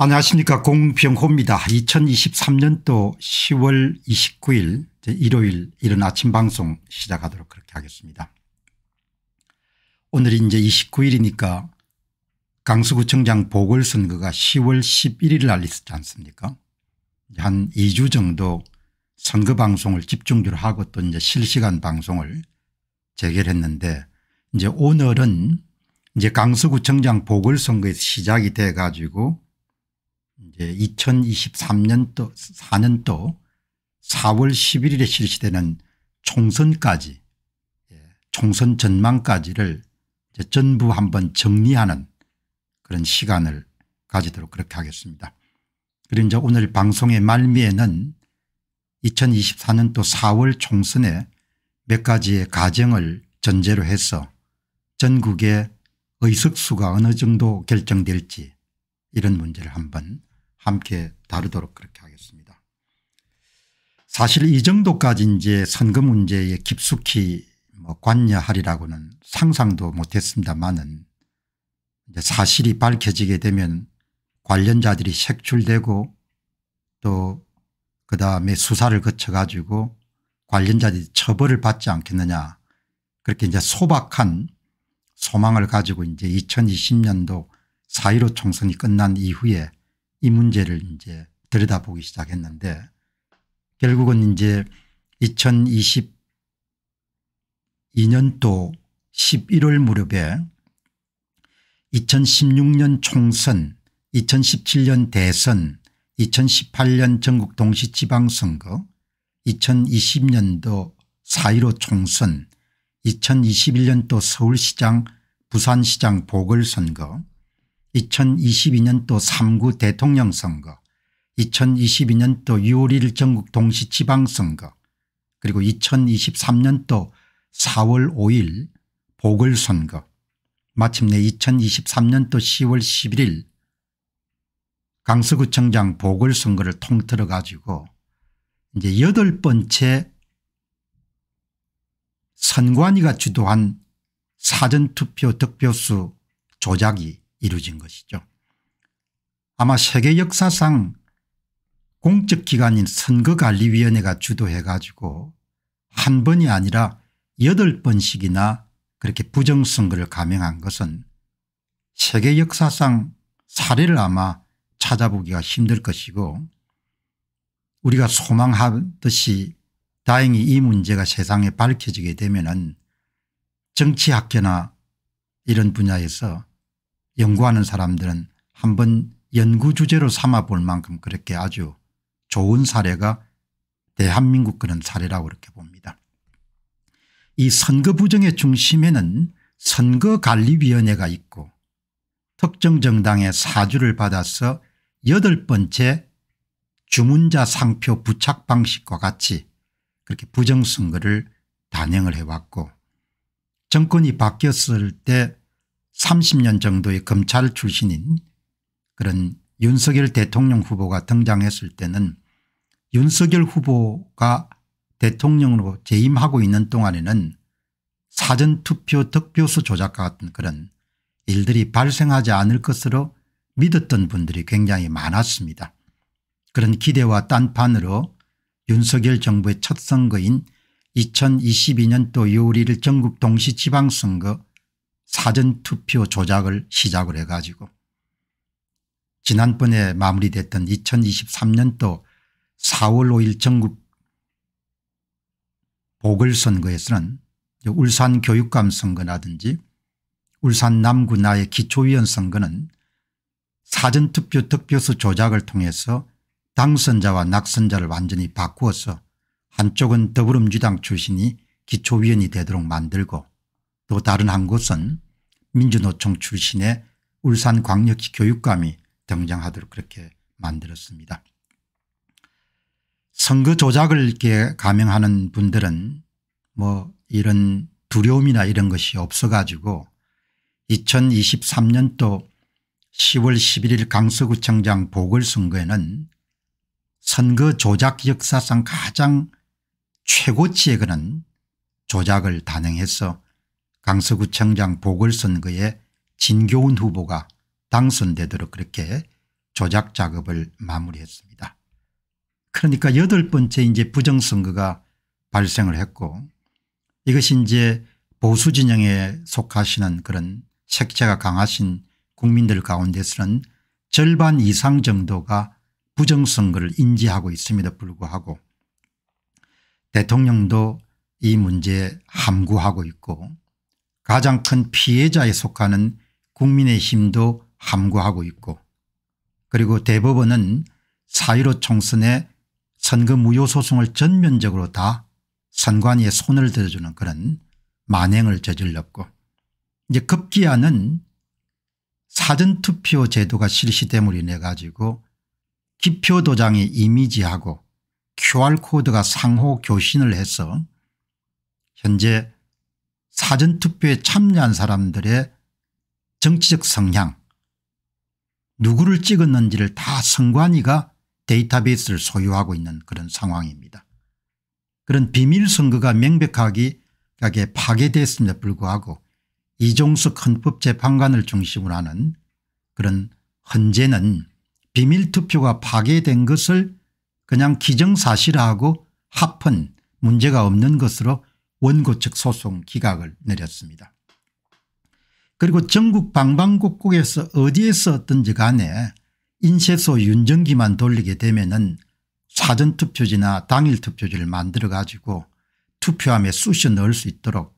안녕하십니까 공병호입니다. 2023년도 10월 29일 일요일 이른 아침 방송 시작하도록 그렇게 하겠습니다. 오늘이 이제 29일이니까 강서구청장 보궐선거가 10월 11일 날 있었지 않습니까 한 2주 정도 선거 방송을 집중적으로 하고 또 이제 실시간 방송을 재결했는데 이제 오늘은 이제 강서구청장 보궐선거에서 시작이 돼 가지고 이제 2023년도 4년도 4월 11일에 실시되는 총선까지 예, 총선 전망까지를 전부 한번 정리하는 그런 시간을 가지도록 그렇게 하겠습니다. 그리고 이제 오늘 방송의 말미에는 2024년도 4월 총선에 몇 가지의 가정을 전제로 해서 전국의 의석수가 어느 정도 결정될지 이런 문제를 한번 함께 다루도록 그렇게 하겠습니다. 사실 이 정도까지 이제 선거 문제에 깊숙이 뭐 관여하리라고는 상상도 못했습니다만은 사실이 밝혀지게 되면 관련자들이 색출되고 또 그다음에 수사를 거쳐 가지고 관련자들이 처벌을 받지 않겠느냐 그렇게 이제 소박한 소망을 가지고 이제 2020년도 4.15 총선이 끝난 이후에 이 문제를 이제 들여다보기 시작했는데 결국은 이제 2022년도 11월 무렵에 2016년 총선 2017년 대선 2018년 전국 동시지방선거 2020년도 4.15 총선 2021년도 서울시장 부산시장 보궐선거 2022년도 3구 대통령 선거 2022년도 6월 1일 전국 동시지방선거 그리고 2023년도 4월 5일 보궐선거 마침내 2023년도 10월 11일 강서구청장 보궐선거를 통틀어 가지고 이제 여덟 번째 선관위가 주도한 사전투표 득표수 조작이 이루어진 것이죠. 아마 세계 역사상 공적기관인 선거관리위원회가 주도해 가지고 한 번이 아니라 여덟 번씩이나 그렇게 부정선거를 감행한 것은 세계 역사상 사례를 아마 찾아보기가 힘들 것이고 우리가 소망하듯이 다행히 이 문제가 세상에 밝혀지게 되면 정치학계나 이런 분야에서 연구하는 사람들은 한번 연구 주제로 삼아 볼 만큼 그렇게 아주 좋은 사례가 대한민국 그런 사례라고 그렇게 봅니다. 이 선거 부정의 중심에는 선거관리위원회가 있고 특정 정당의 사주를 받아서 여덟 번째 주문자 상표 부착 방식과 같이 그렇게 부정선거를 단행을 해왔고 정권이 바뀌었을 때 30년 정도의 검찰 출신인 그런 윤석열 대통령 후보가 등장했을 때는 윤석열 후보가 대통령으로 재임하고 있는 동안에는 사전투표 득표수 조작과 같은 그런 일들이 발생하지 않을 것으로 믿었던 분들이 굉장히 많았습니다. 그런 기대와 딴판으로 윤석열 정부의 첫 선거인 2022년도 6월 1일 전국 동시 지방선거 사전투표 조작을 시작을 해 가지고 지난번에 마무리됐던 2023년도 4월 5일 전국 보궐선거에서는 울산 교육감 선거라든지 울산 남구 나의 기초위원 선거는 사전투표 득표수 조작을 통해서 당선자와 낙선자를 완전히 바꾸어서 한쪽은 더불어민주당 출신이 기초위원이 되도록 만들고 또 다른 한 곳은 민주노총 출신의 울산광역시 교육감이 등장하도록 그렇게 만들었습니다. 선거 조작을 이렇게 감행하는 분들은 뭐 이런 두려움이나 이런 것이 없어 가지고 2023년도 10월 11일 강서구청장 보궐선거에는 선거 조작 역사상 가장 최고치에 그는 조작을 단행해서 강서구청장 보궐선거에 진교훈 후보가 당선되도록 그렇게 조작 작업을 마무리했습니다. 그러니까 여덟 번째 이제 부정선거가 발생을 했고 이것이 이제 보수 진영에 속하시는 그런 색채가 강하신 국민들 가운데서는 절반 이상 정도가 부정선거를 인지하고 있음에도 불구하고 대통령도 이 문제에 함구하고 있고 가장 큰 피해자에 속하는 국민의힘도 함구하고 있고 그리고 대법원은 4.15 총선에 선거 무효 소송을 전면적으로 다 선관위에 손을 들어주는 그런 만행을 저질렀고 이제 급기야는 사전투표 제도가 실시됨으로 인해 가지고 기표 도장이 이미지하고 QR코드가 상호 교신을 해서 현재 사전투표에 참여한 사람들의 정치적 성향 누구를 찍었는지를 다 선관위가 데이터베이스를 소유하고 있는 그런 상황입니다. 그런 비밀선거가 명백하게 파괴됐음에도 불구하고 이종석 헌법재판관을 중심으로 하는 그런 헌재는 비밀투표가 파괴된 것을 그냥 기정사실화하고 합헌 문제가 없는 것으로 원고 측 소송 기각을 내렸습니다. 그리고 전국 방방곡곡에서 어디에서 어떤지 간에 인쇄소 윤정기만 돌리게 되면 은 사전투표지나 당일투표지를 만들어 가지고 투표함에 쑤셔 넣을 수 있도록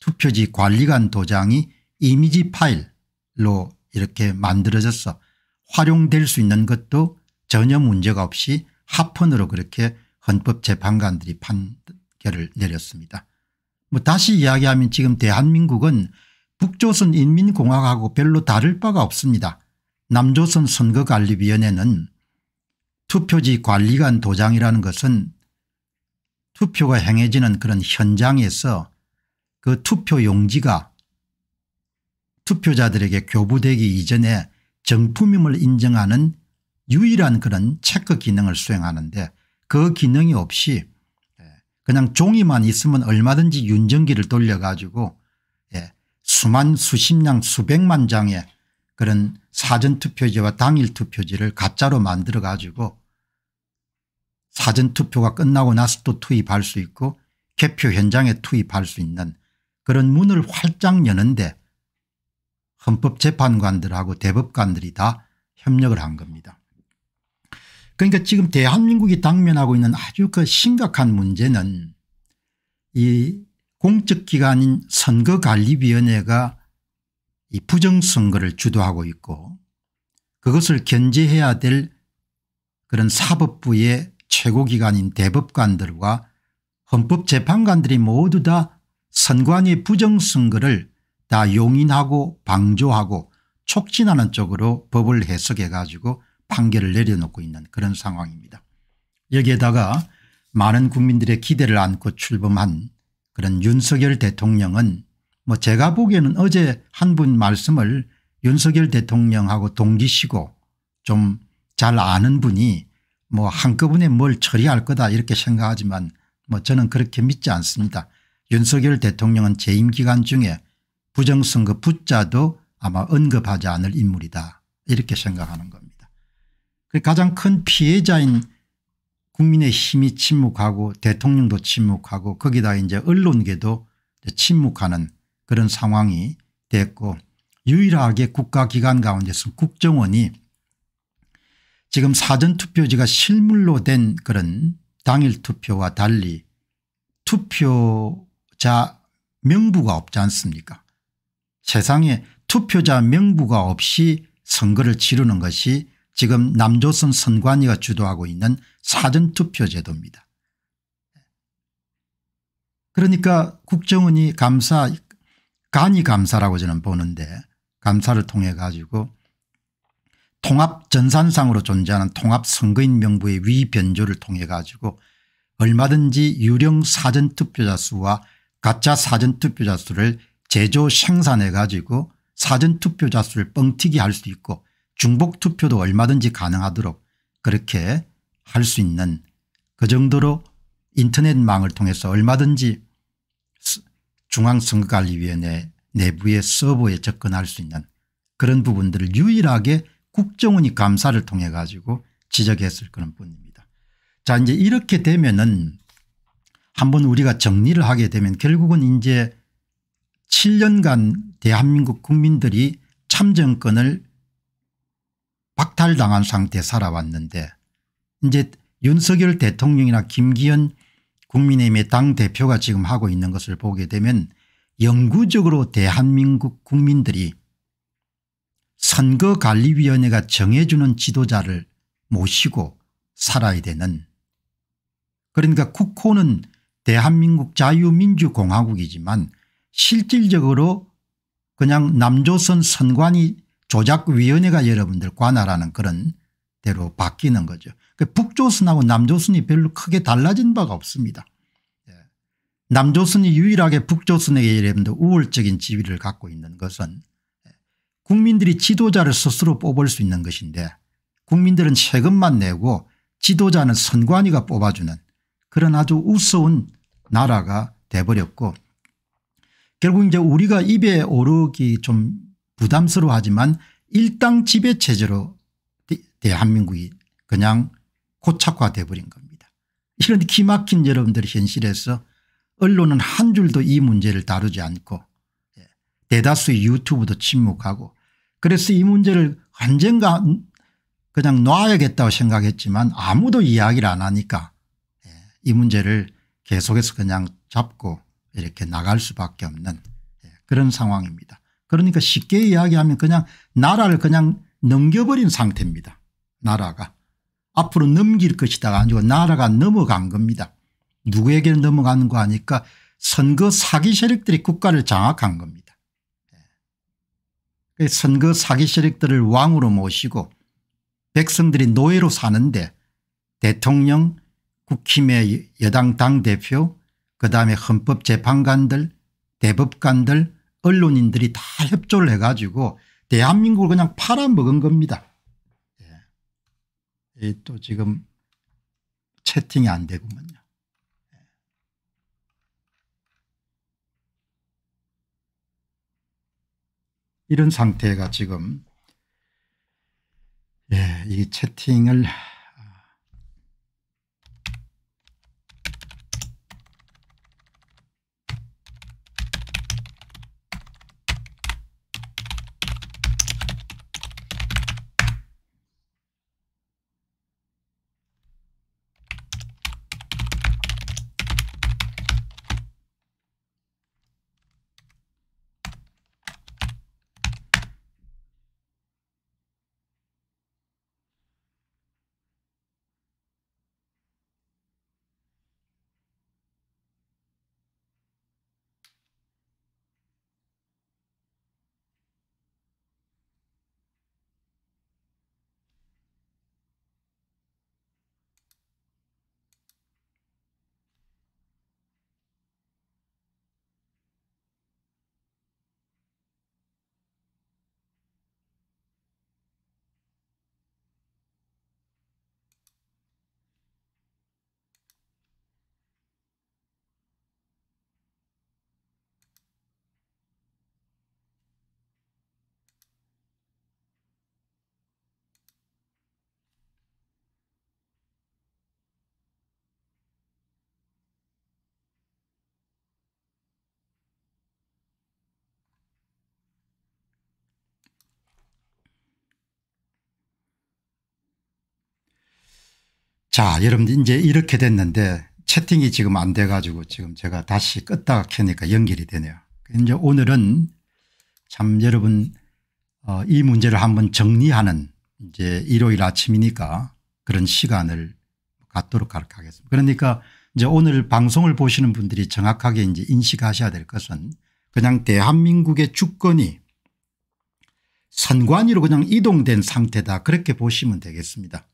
투표지 관리관 도장이 이미지 파일로 이렇게 만들어져서 활용될 수 있는 것도 전혀 문제가 없이 합헌으로 그렇게 헌법재판관들이 판 결을 내렸습니다. 뭐 다시 이야기하면 지금 대한민국은 북조선 인민공화국하고 별로 다를 바가 없습니다. 남조선 선거관리위원회는 투표지 관리관 도장이라는 것은 투표가 행해지는 그런 현장에서 그 투표 용지가 투표자들에게 교부되기 이전에 정품임을 인정하는 유일한 그런 체크 기능을 수행하는데 그 기능이 없이 그냥 종이만 있으면 얼마든지 윤정기를 돌려가지고 수만 수십 량 수백만 장의 그런 사전투표지와 당일투표지를 가짜로 만들어 가지고 사전투표가 끝나고 나서 또 투입할 수 있고 개표 현장에 투입할 수 있는 그런 문을 활짝 여는데 헌법재판관들하고 대법관들이 다 협력을 한 겁니다. 그러니까 지금 대한민국이 당면하고 있는 아주 그 심각한 문제는 이 공적기관인 선거관리위원회가 이 부정선거를 주도하고 있고 그것을 견제해야 될 그런 사법부의 최고기관인 대법관들과 헌법재판관들이 모두 다 선관위 부정선거를 다 용인하고 방조하고 촉진하는 쪽으로 법을 해석해 가지고 판결을 내려놓고 있는 그런 상황입니다. 여기에다가 많은 국민들의 기대를 안고 출범한 그런 윤석열 대통령은 뭐 제가 보기에는 어제 한 분 말씀을 윤석열 대통령하고 동기시고 좀 잘 아는 분이 뭐 한꺼번에 뭘 처리할 거다 이렇게 생각하지만 뭐 저는 그렇게 믿지 않습니다. 윤석열 대통령은 재임 기간 중에 부정선거 붙자도 아마 언급하지 않을 인물이다 이렇게 생각하는 겁니다. 그 가장 큰 피해자인 국민의 힘이 침묵하고 대통령도 침묵하고 거기다 이제 언론계도 침묵하는 그런 상황이 됐고 유일하게 국가기관 가운데서 국정원이 지금 사전투표지가 실물로 된 그런 당일 투표와 달리 투표자 명부가 없지 않습니까? 세상에 투표자 명부가 없이 선거를 치르는 것이 지금 남조선 선관위가 주도하고 있는 사전투표 제도입니다. 그러니까 국정원이 감사 간이 감사라고 저는 보는데 감사를 통해 가지고 통합 전산상으로 존재하는 통합선거인 명부의 위변조를 통해 가지고 얼마든지 유령 사전투표자 수와 가짜 사전투표자 수를 제조 생산해 가지고 사전투표자 수를 뻥튀기 할 수 있고 중복 투표도 얼마든지 가능하도록 그렇게 할 수 있는 그 정도로 인터넷망을 통해서 얼마든지 중앙선거관리위원회 내부의 서버에 접근할 수 있는 그런 부분들을 유일하게 국정원이 감사를 통해 가지고 지적했을 그런 뿐입니다. 자 이제 이렇게 되면은 한번 우리가 정리를 하게 되면 결국은 이제 7년간 대한민국 국민들이 참정권을 박탈당한 상태에 살아왔는데 이제 윤석열 대통령이나 김기현 국민의힘의 당대표가 지금 하고 있는 것을 보게 되면 영구적으로 대한민국 국민들이 선거관리위원회가 정해주는 지도자를 모시고 살아야 되는 그러니까 국호는 대한민국 자유민주공화국이지만 실질적으로 그냥 남조선 선관위 조작위원회가 여러분들 관할하는 그런 대로 바뀌는 거죠. 그 북조선하고 남조선이 별로 크게 달라진 바가 없습니다. 예. 남조선이 유일하게 북조선에게 여러분들 우월적인 지위를 갖고 있는 것은 예. 국민들이 지도자를 스스로 뽑을 수 있는 것인데 국민들은 세금만 내고 지도자는 선관위가 뽑아주는 그런 아주 우스운 나라가 돼버렸고 결국 이제 우리가 입에 오르기 좀 부담스러워하지만 일당 지배 체제로 대한민국이 그냥 고착화돼 버린 겁니다. 이런 기막힌 여러분들 현실에서 언론은 한 줄도 이 문제를 다루지 않고 예, 대다수의 유튜브도 침묵하고 그래서 이 문제를 언젠가 그냥 놔야겠다고 생각했지만 아무도 이야기를 안 하니까 예, 이 문제를 계속해서 그냥 잡고 이렇게 나갈 수밖에 없는 예, 그런 상황입니다. 그러니까 쉽게 이야기하면 그냥 나라를 그냥 넘겨버린 상태입니다. 나라가. 앞으로 넘길 것이다 아니고 나라가 넘어간 겁니다. 누구에게 넘어가는 거 하니까 선거 사기 세력들이 국가를 장악한 겁니다. 예. 선거 사기 세력들을 왕으로 모시고 백성들이 노예로 사는데 대통령 국힘의 여당 당대표 그다음에 헌법재판관들 대법관들 언론인들이 다 협조를 해가지고 대한민국을 그냥 팔아먹은 겁니다. 예. 또 지금 채팅이 안 되구먼요. 예. 이런 상태가 지금 예, 이 채팅을 자 여러분들 이제 이렇게 됐는데 채팅이 지금 안 돼 가지고 지금 제가 다시 껐다가 켜니까 연결이 되네요. 이제 오늘은 참 여러분 어, 이 문제를 한번 정리하는 이제 일요일 아침이니까 그런 시간을 갖도록 하겠습니다. 그러니까 이제 오늘 방송을 보시는 분들이 정확하게 이제 인식하셔야 될 것은 그냥 대한민국의 주권이 선관위로 그냥 이동된 상태다 그렇게 보시면 되겠습니다.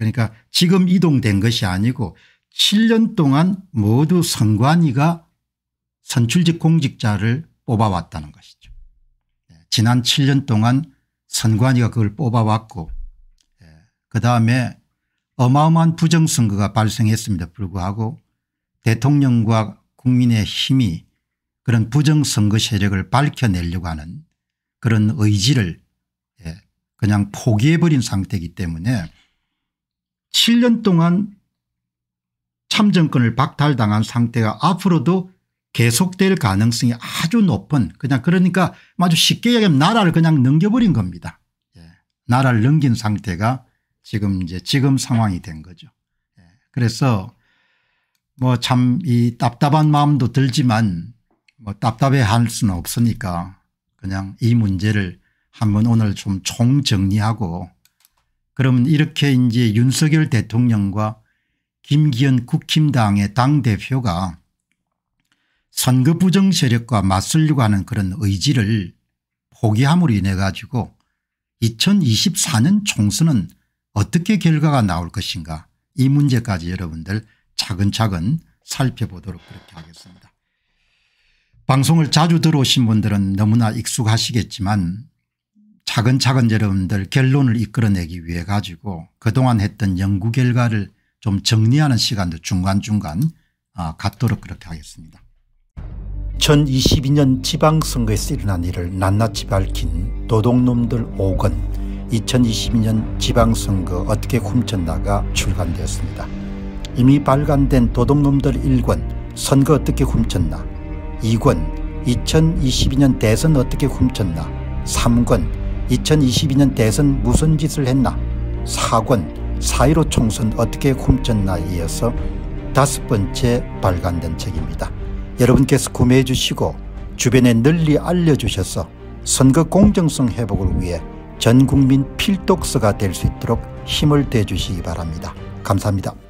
그러니까 지금 이동된 것이 아니고 7년 동안 모두 선관위가 선출직 공직자를 뽑아왔다는 것이죠. 지난 7년 동안 선관위가 그걸 뽑아왔고 그다음에 어마어마한 부정선거가 발생했습니다 불구하고 대통령과 국민의 힘이 그런 부정선거 세력을 밝혀내려고 하는 그런 의지를 예, 그냥 포기해버린 상태이기 때문에 7년 동안 참정권을 박탈당한 상태가 앞으로도 계속될 가능성이 아주 높은 그냥 그러니까 아주 쉽게 얘기하면 나라를 그냥 넘겨버린 겁니다. 예. 나라를 넘긴 상태가 지금 이제 지금 상황이 된 거죠. 예. 그래서 뭐 참 이 답답한 마음도 들지만 뭐 답답해 할 수는 없으니까 그냥 이 문제를 한번 오늘 좀 총정리하고 그러면 이렇게 이제 윤석열 대통령과 김기현 국힘당의 당대표가 선거 부정 세력과 맞설려고 하는 그런 의지를 포기함으로 인해 가지고 2024년 총선은 어떻게 결과가 나올 것인가 이 문제까지 여러분들 차근차근 살펴보도록 그렇게 하겠습니다. 방송을 자주 들어오신 분들은 너무나 익숙하시겠지만 차근차근 여러분들 결론을 이끌어내기 위해 가지고 그동안 했던 연구 결과를 좀 정리하는 시간도 중간중간 아, 갖도록 그렇게 하겠습니다. 2022년 지방선거에서 일어난 일을 낱낱이 밝힌 도둑놈들 5권 2022년 지방선거 어떻게 훔쳤나가 출간되었습니다. 이미 발간된 도둑놈들 1권 선거 어떻게 훔쳤나 2권 2022년 대선 어떻게 훔쳤나 3권 2022년 대선 무슨 짓을 했나 4권 4.15 총선 어떻게 훔쳤나에 이어서 다섯 번째 발간된 책입니다. 여러분께서 구매해 주시고 주변에 널리 알려주셔서 선거 공정성 회복을 위해 전국민 필독서가 될 수 있도록 힘을 대주시기 바랍니다. 감사합니다.